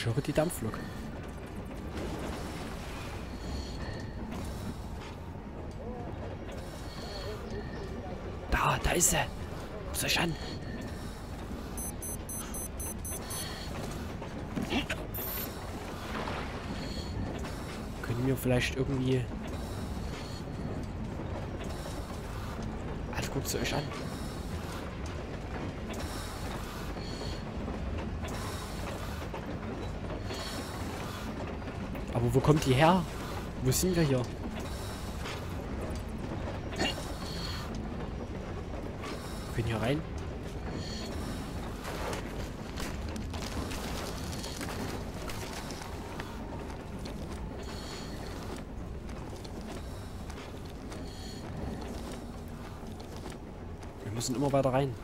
Ich höre die Dampflok. Da, da ist sie. Muss euch an. Können wir vielleicht irgendwie... Also guckt sie euch an. Wo kommt die her? Wo sind wir hier? Wir hier rein. Wir müssen immer weiter rein.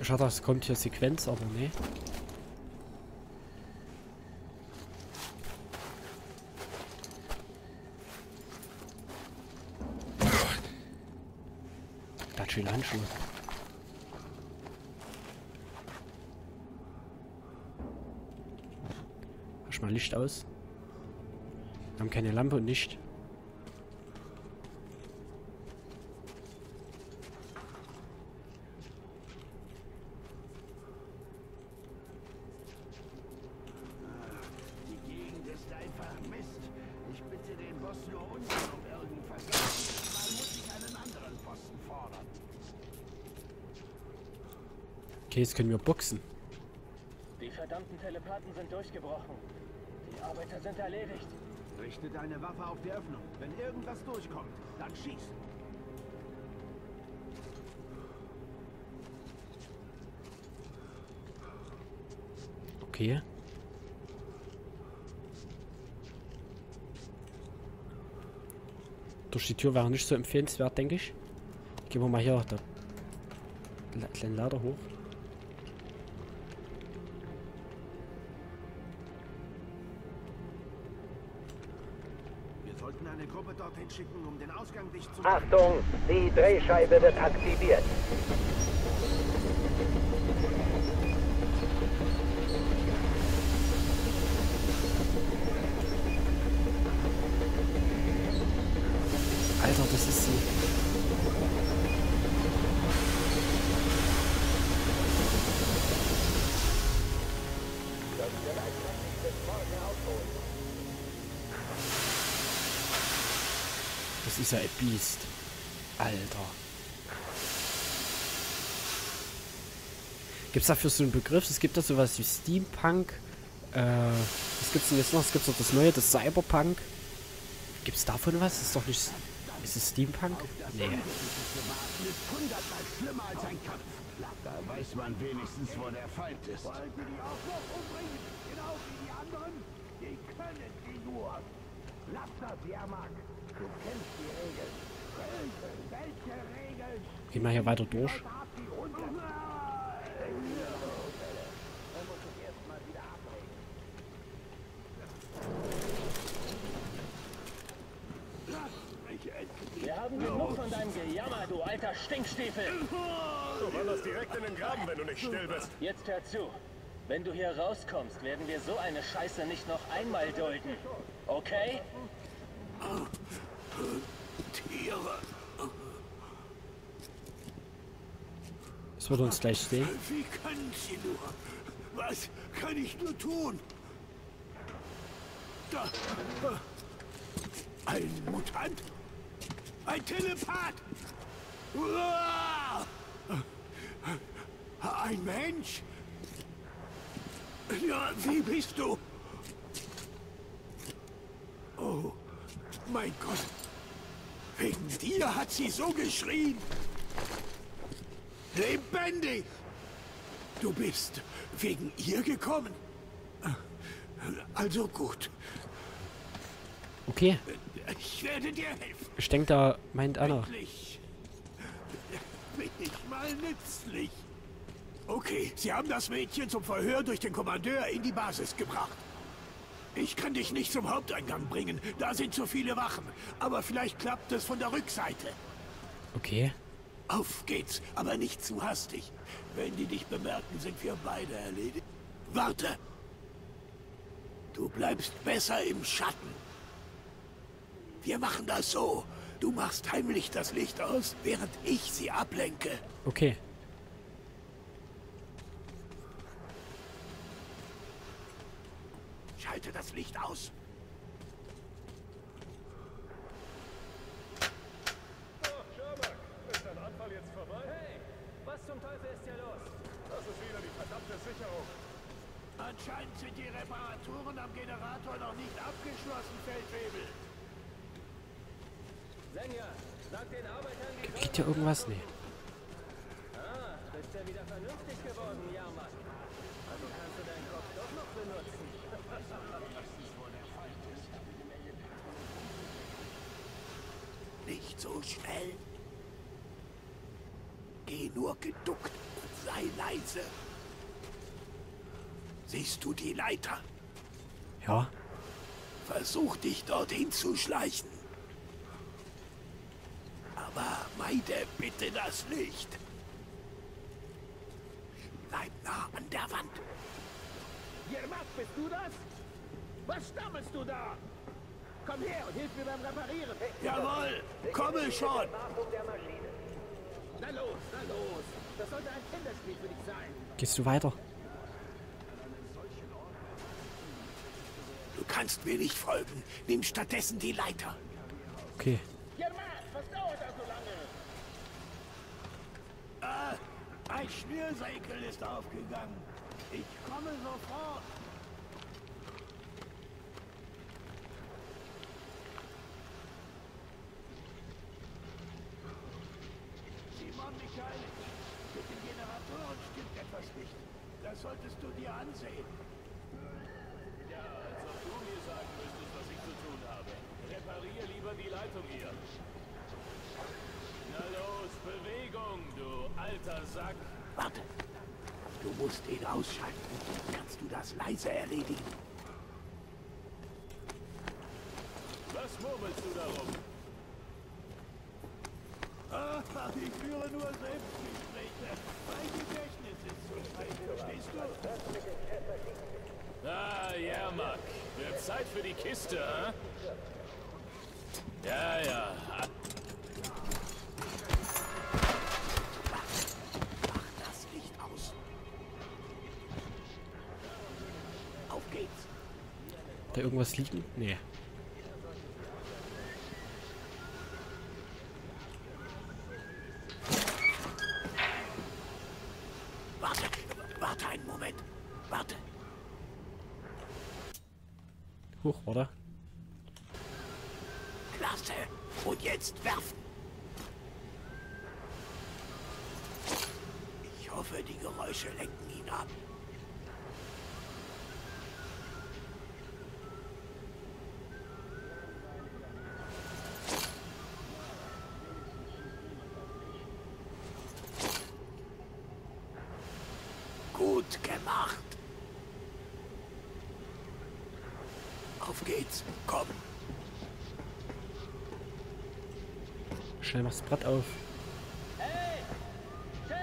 Ich hatte, es kommt hier Sequenz, aber nee. Da hat schöne Handschuhe. Mach mal Licht aus. Wir haben keine Lampe und Licht. Die Gegend ist einfach Mist. Ich bitte den Boss nur ungern um irgendwas. Mal muss ich einen anderen Posten fordern. Okay, jetzt können wir boxen. Die verdammten Telepathen sind durchgebrochen. Die Arbeiter sind erledigt. Richte deine Waffe auf die Öffnung. Wenn irgendwas durchkommt, dann schieß. Okay. Durch die Tür wäre nicht so empfehlenswert, denke ich. Gehen wir mal hier der Le- kleinen Lader hoch. Dorthin schicken, um den Ausgang dicht zu Achtung, die Drehscheibe wird aktiviert. Alter, das ist sie. Das ist ja ein Biest. Alter. Gibt es dafür so einen Begriff? Es gibt da sowas wie Steampunk. Äh, was gibt's denn jetzt noch? Es gibt noch das neue, das Cyberpunk. Gibt's davon was? Ist doch nicht. Ist es Steampunk? Nee. ist. Da weiß man wenigstens, wo der Feind ist. Wollen Sie die auch noch umbringen? Genau wie die anderen? Die können sie nur. Lass das, Jamak. Du kennst die Regeln. Welche, welche Regeln? Gehen wir hier weiter durch. Wir haben genug von deinem Gejammer, du alter Stinkstiefel. Du wanderst direkt in den Graben, wenn du nicht still bist. Jetzt hör zu. Wenn du hier rauskommst, werden wir so eine Scheiße nicht noch einmal dulden. Okay? Tiere. Es wird uns gleich sehen. Wie können Sie nur? Was kann ich nur tun? Da. Ein Mutant? Ein Telepath? Uah! Ein Mensch? Ja, wie bist du? Oh, mein Gott. Wegen dir hat sie so geschrien. Lebendig! Du bist wegen ihr gekommen? Also gut. Okay. Ich werde dir helfen. Ich denke, da meint. Endlich bin ich mal nützlich. Okay, Sie haben das Mädchen zum Verhör durch den Kommandeur in die Basis gebracht. Ich kann dich nicht zum Haupteingang bringen, da sind zu viele Wachen. Aber vielleicht klappt es von der Rückseite. Okay. Auf geht's, aber nicht zu hastig. Wenn die dich bemerken, sind wir beide erledigt. Warte! Du bleibst besser im Schatten. Wir machen das so. Du machst heimlich das Licht aus, während ich sie ablenke. Okay. Schalte das Licht aus. Oh, Sherlock, ist dein Anfall jetzt vorbei? Hey, was zum Teufel ist hier los? Das ist wieder die verdammte Sicherung. Anscheinend sind die Reparaturen am Generator noch nicht abgeschlossen, Feldwebel. Senja, sag den Arbeitern, die Kriegt ihr irgendwas? Nee. Ah, bist ja wieder vernünftig geworden, Jahrmann. Also kannst du deinen Kopf doch noch benutzen. Nicht so schnell. Geh nur geduckt und sei leise. Siehst du die Leiter? Ja. Versuch dich dorthin zu schleichen. Aber meide bitte das Licht. Bleib nah an der Wand. Jermak, bist du das? Was stammelst du da? Komm her und hilf mir beim Reparieren. Jawohl, komme schon. Na los, na los. Das sollte ein Kinderspiel für dich sein. Gehst du weiter? Du kannst mir nicht folgen. Nimm stattdessen die Leiter. Okay. Jermak, was dauert da so lange? Ah, ein Schnürsenkel ist aufgegangen. Ich komme sofort. Simon Michaelis, mit den Generatoren stimmt etwas nicht. Das solltest du dir ansehen. Ja, als ob du mir sagen müsstest, was ich zu tun habe. Reparier lieber die Leitung hier. Na los, Bewegung, du alter Sack. Warte. Du musst ihn ausschalten. Kannst du das leise erledigen? Was murmelst du darum? Ah, ich führe nur Selbstgespräche. Mein Gedächtnis ist so schlecht, verstehst du? Ah, Jermak. Wird Zeit für die Kiste, hä? Ja, ja. Mach das Licht aus. Auf geht's. Da irgendwas liegen? Nee. Warte, warte einen Moment. Warte. Huch, oder? Klasse. Und jetzt werfen. Ich hoffe, die Geräusche lenken ihn ab. Gut gemacht. Geht's. Komm. Schnell machst das Brett auf. Hey! Chef!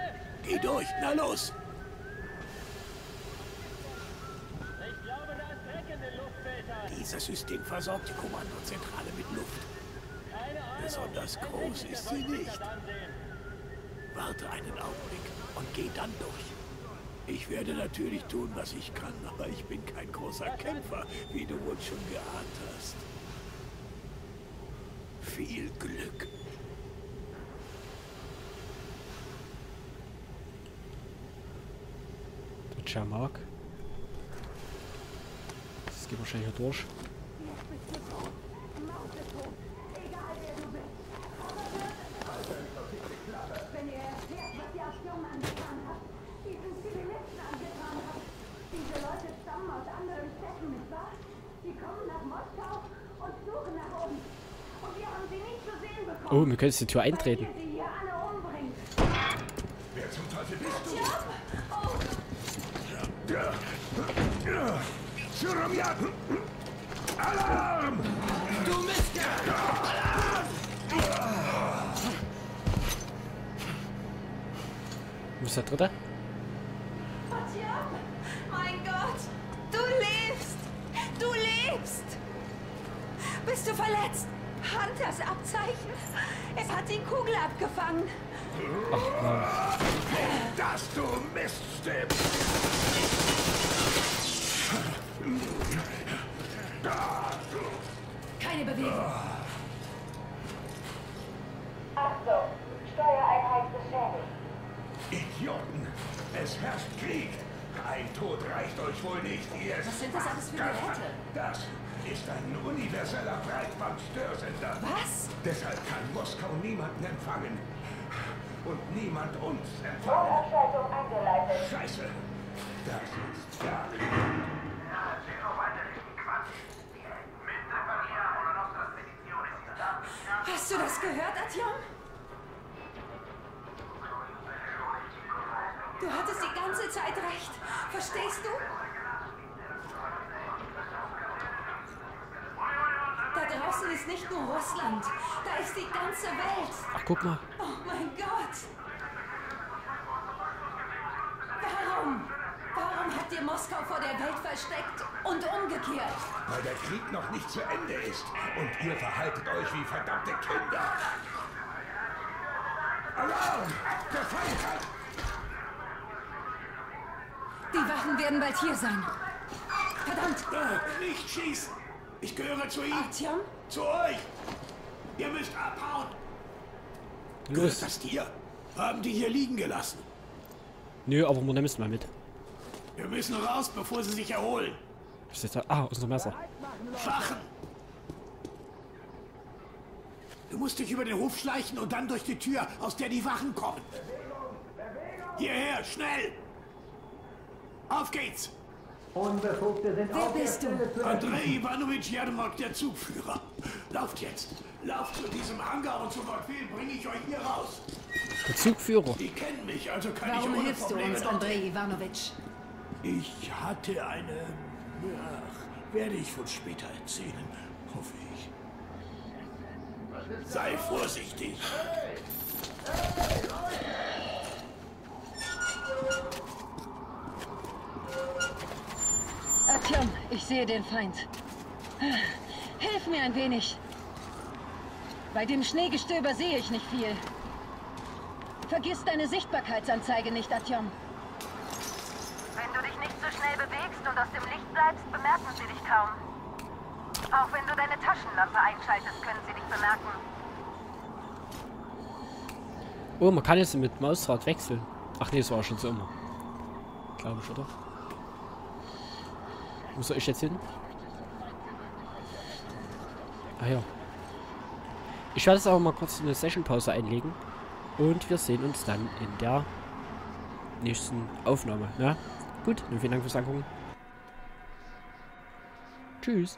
Geh durch. Na los. Ich glaube, da ist Dreck in den Luftfiltern. Dieses System versorgt die Kommandozentrale mit Luft. Keine Ahnung. Besonders groß ist sie nicht. Warte einen Augenblick und geh dann durch. Ich werde natürlich tun, was ich kann, aber ich bin kein großer Kämpfer, wie du wohl schon geahnt hast. Viel Glück. Der Jamak. Das geht wahrscheinlich hier durch. Wenn ihr erfährt, was ihr Aktion angetan habt, diesen Zivilisten angetan habt. Diese Leute stammen aus anderen Städten, nicht wahr? Die kommen nach Moskau und suchen nach uns. Und wir haben sie nicht zu sehen bekommen. Oh, wir können jetzt die Tür eintreten. Alarm! Du Mistkerl! Wo ist der dritte? Bist du verletzt? Hunters Abzeichen? Es hat die Kugel abgefangen. Dass du Mist stirbst. Keine Bewegung. Achtung, Steuereinheit beschädigt. Idioten! Es herrscht Krieg! Ein Tod reicht euch wohl nicht, ihr Was sind das alles für. Geräte? Das ist ein universeller Breitband-Störsender. Was? Deshalb kann Moskau niemanden empfangen. Und niemand uns empfangen. Notabschaltung eingeleitet. Scheiße! Das ist ja... Hast du das gehört, Atjom? Du hattest die ganze Zeit recht. Verstehst du? Da draußen ist nicht nur Russland. Da ist die ganze Welt. Ach, guck mal. Oh mein Gott! Warum? Warum habt ihr Moskau vor der Welt versteckt und umgekehrt? Weil der Krieg noch nicht zu Ende ist. Und ihr verhaltet euch wie verdammte Kinder. Alarm! Der Feind hat... Die Wachen werden bald hier sein. Verdammt! Äh, nicht schießen! Ich gehöre zu ihm, Artyom? Zu euch! Ihr müsst abhauen! Los. das dir? Haben die hier liegen gelassen? Nö, aber wir nehmen es mal mit. Wir müssen raus, bevor sie sich erholen. Was ist das? Ah, unser Messer. Wachen! Du musst dich über den Hof schleichen und dann durch die Tür, aus der die Wachen kommen. Hierher, schnell! Auf geht's! Wer bist du? Andrei Ivanovich Jermok, der Zugführer. Lauft jetzt. Lauft zu diesem Hangar und sobald will, bringe ich euch hier raus. Der Zugführer. Die kennen mich, also kann ich Warum ohne hilfst du Probleme uns, dort- Andrei Ivanovich? Ich hatte eine... Ach, werde ich wohl später erzählen, hoffe ich. Sei vorsichtig. Artyom, ich sehe den Feind. Hilf mir ein wenig. Bei dem Schneegestöber sehe ich nicht viel. Vergiss deine Sichtbarkeitsanzeige nicht, Artyom. Wenn du dich nicht so schnell bewegst und aus dem Licht bleibst, bemerken sie dich kaum. Auch wenn du deine Taschenlampe einschaltest, können sie dich bemerken. Oh, man kann jetzt mit Mausrad wechseln. Ach nee, das war schon so immer. Glaube ich, oder? Wo soll ich jetzt hin? Ah ja. Ich werde jetzt aber mal kurz eine Session-Pause einlegen. Und wir sehen uns dann in der nächsten Aufnahme. Ja? Gut, vielen Dank fürs Angucken. Tschüss.